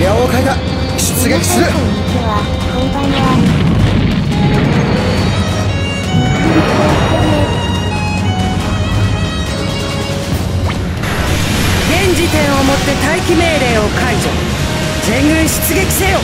了解だ出撃する。現時点をもって待機命令を解除。全軍出撃せよ。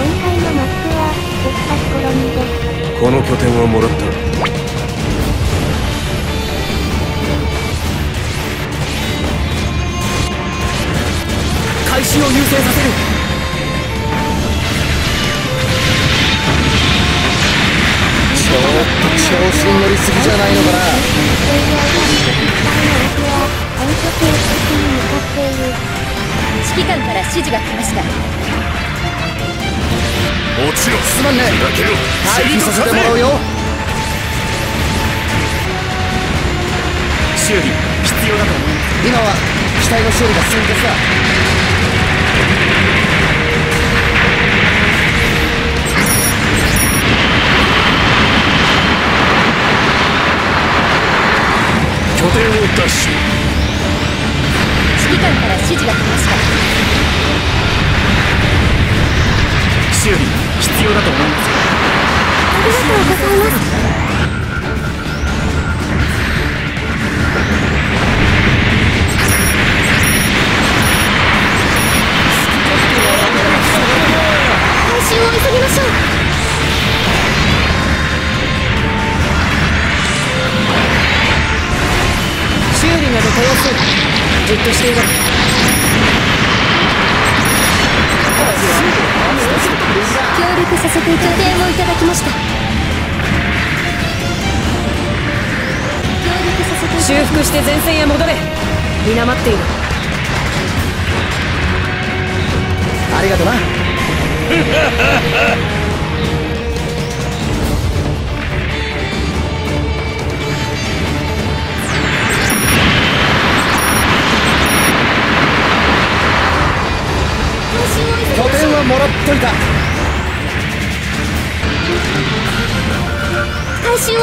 今回のマップは作った試みですこの拠点はもらったを優先させる。ちょっと調子に乗りすぎじゃないのかな。指揮官から指示が来ました。もちろ。んすまんね。だけど退避させてもらうよ。修理必要だと思う。今は機体の修理が先決だ拠点を奪取指揮官から指示が来ました。修理必要だと思います。ありがとうございますじっとしていろ協力させて拠点をいただきました。修復して前線へ戻れ。皆待っている。ありがとな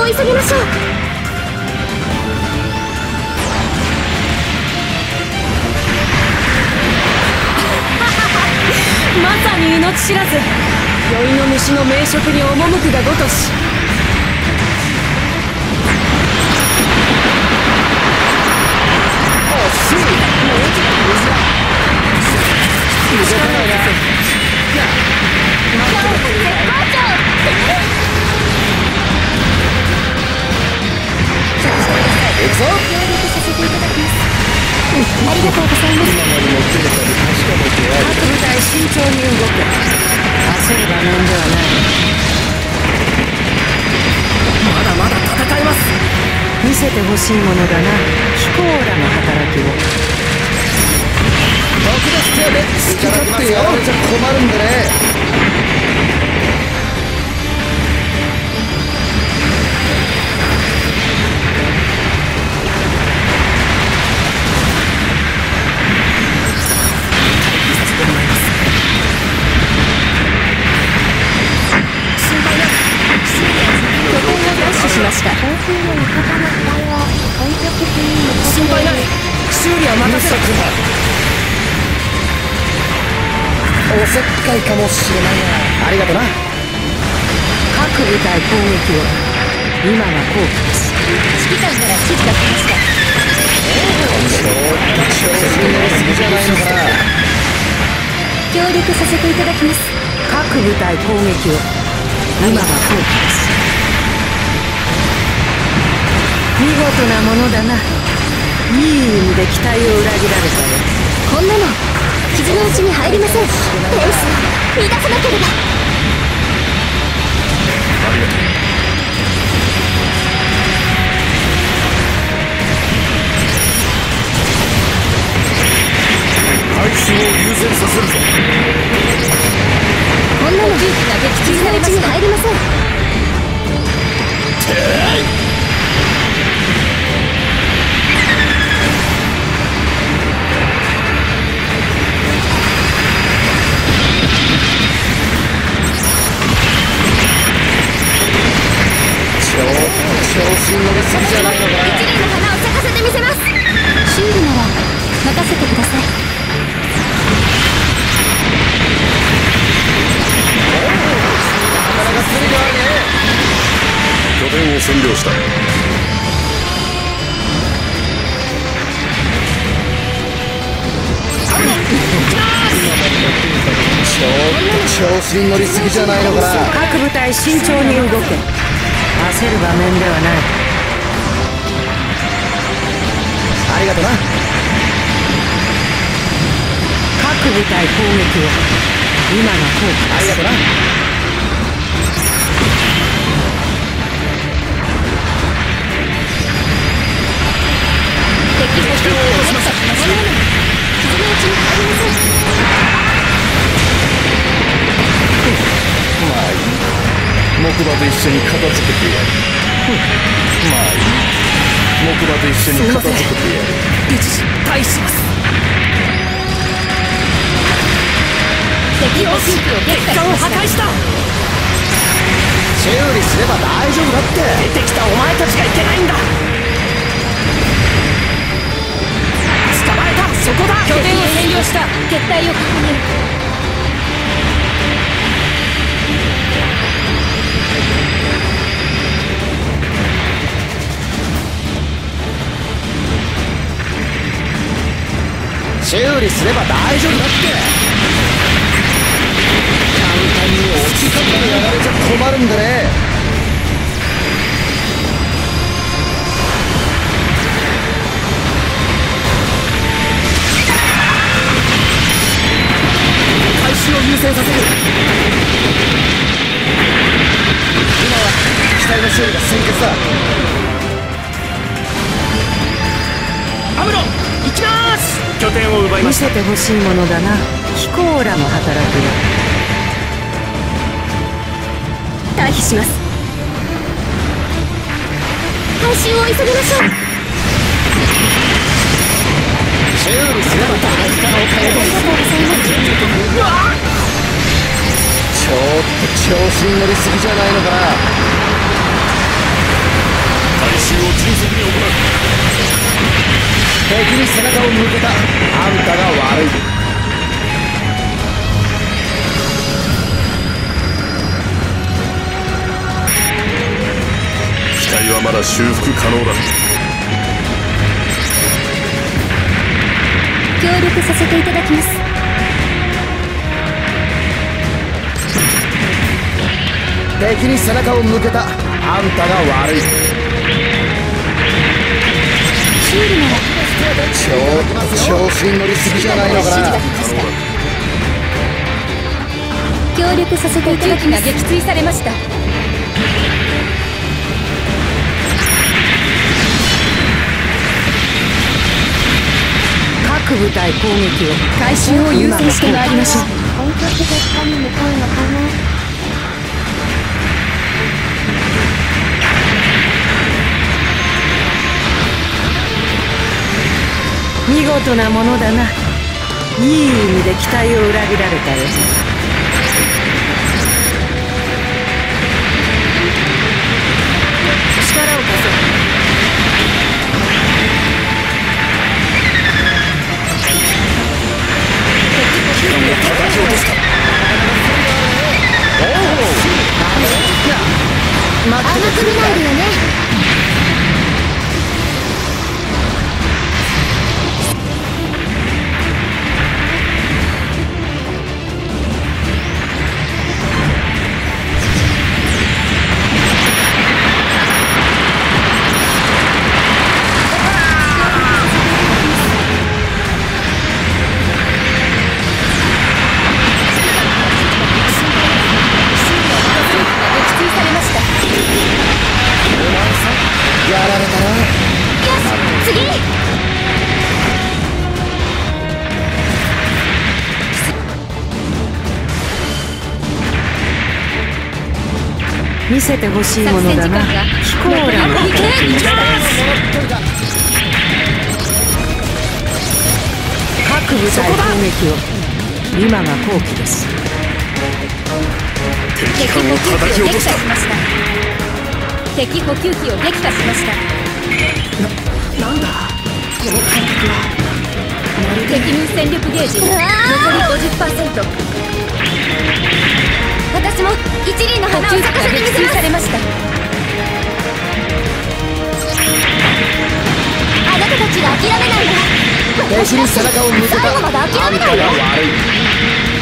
急ぎましょう。まさに命知らず。宵の虫の名職に赴くがごとし。りがとうございます。各部隊慎重に動く。焦る場面ではない。まだまだ戦えます。見せてほしいものだな。飛行らの働きを。特別手当好き勝手やられちゃ困るんでねしましたの味方の機体は本拠地に心配ない。修理は任せろおせっかいかもしれないがありがとな。各部隊攻撃を。今は後期です。指揮官から指示が来ました。調子に乗りすぎじゃないのかな協力させていただきます。各部隊攻撃を。今は後期です見事なものだな。いい意味で期待を裏切られたよ。こんなの傷のうちに入りません。エース。乱さなければありがとう。回収を優先させるぞこんなの重機が撃墜されう。ちに入りません私も一輪の花を咲かせてみせます修理なら任せてください拠点を占領した調子に乗りすぎじゃないのかな。各部隊慎重に動け。焦る場面ではない。ありがとな。各部隊攻撃を。今が効果ありがとな。敵補強を落としましまあいい。木馬と一緒に片付けてやる。まあいい木馬と一緒に片付けてやる一時退避します。敵補給機を撃破しましたした修理すれば大丈夫だって。出てきたお前たちがいけないんだ。捕まえた。そこだ。拠点を占領した。撤退を確認修理すれば大丈夫だって。簡単に落ちかけてやられちゃ困るんでね。回収を優先させる。今は機体の修理が先決だ。アムロきます拠点を奪いました見せてほしいものだな。ヒコーラの働きが退避します。回収を急ぎましょう。修理すれば大事なお金です。ちょっと調子に乗りすぎじゃないのかな。回収を迅速に行う敵に背中を向けたあんたが悪い。機体はまだ修復可能だ。協力させていただきます。敵に背中を向けたあんたが悪い。修理ならちょっと調子に乗りすぎじゃないのかな。協力させていただきます。撃墜されました各部隊攻撃を回収を優先してまいりましょう。本拠地絶対に向かうの見事なものだな。いい意味で期待を裏切られたよ。力を貸せ叩き落とした甘く見ないでよね。次。見せてほしいものだな。ヒコーラの各部隊攻撃を。今が好機です。敵艦を叩き機を撃破し落とした。敵補給機を撃破しましたなんだ？この感覚は。まるで敵に戦力ゲージ。残り50%私も一輪の花を咲かせてみせます。されましたあなたたちが諦めないで私に背中を向けた。あんたが悪い。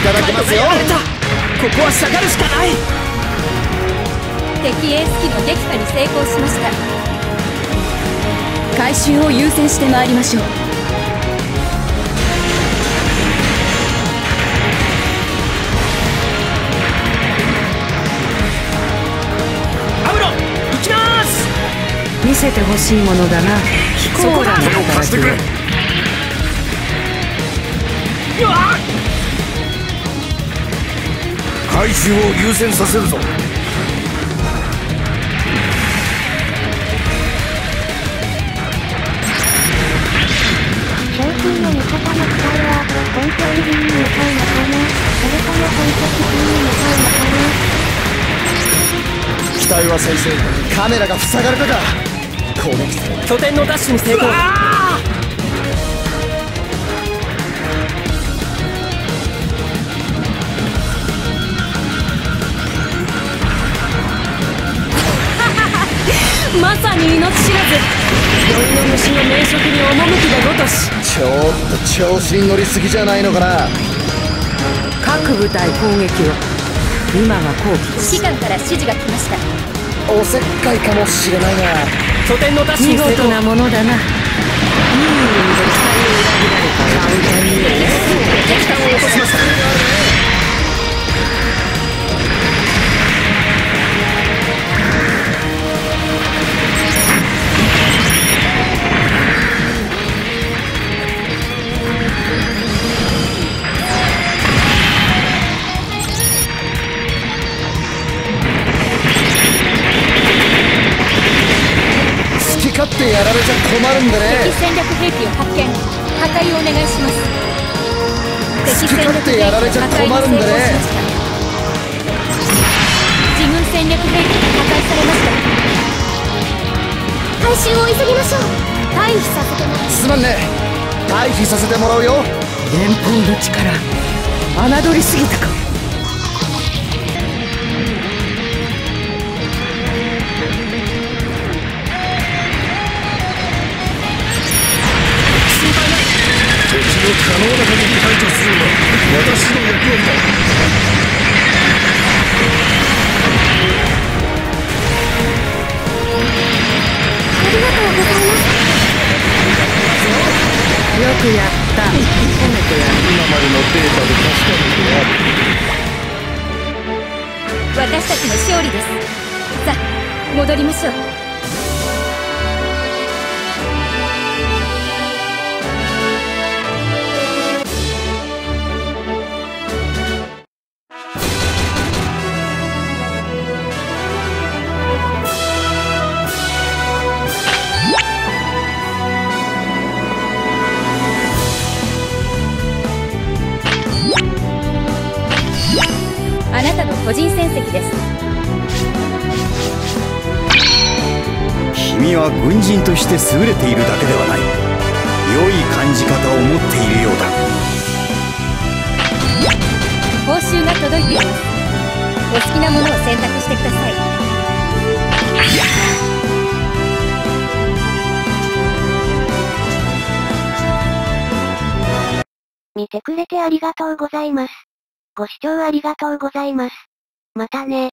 いただきますよ。ここは下がるしかない。敵エース機の撃破に成功しました。回収を優先してまいりましょう。アムロ行きます！見せてほしいものだな。飛行らの手を。貸してくれ。うわ回収を優先させるぞ。賞金の味方の機体は、本拠入りに向かうのかなそれとも本拠地に向かうのかな機体は先生。カメラが塞がれたか。攻撃拠点のダッシュに成功まさに命知らず。宵の虫の名職に赴きがごとし。ちょっと調子に乗りすぎじゃないのかな。各部隊攻撃を。今が後期指揮官から指示が来ました。おせっかいかもしれないが拠点のダッシュ見事なものだな。いい意味で期待を裏切られた。簡単に敵艦を落としました兵器を発見。破壊をお願いします。敵戦略兵器やられちゃ困るんでね。自軍戦略兵器が破壊されました。回収を急ぎましょう。退避させてもらいす。まんね。退避させてもらうよ。連邦の力侮りすぎたか排除するのは私の役割だありがとうございます。よくやった。褒めて今までのデータで確かめてある私たちの勝利です。さあ戻りましょうして優れているだけではない良い感じ方を持っているようだ報酬が届いていますお好きなものを選択してください見てくれてありがとうございます。ご視聴ありがとうございます。またね。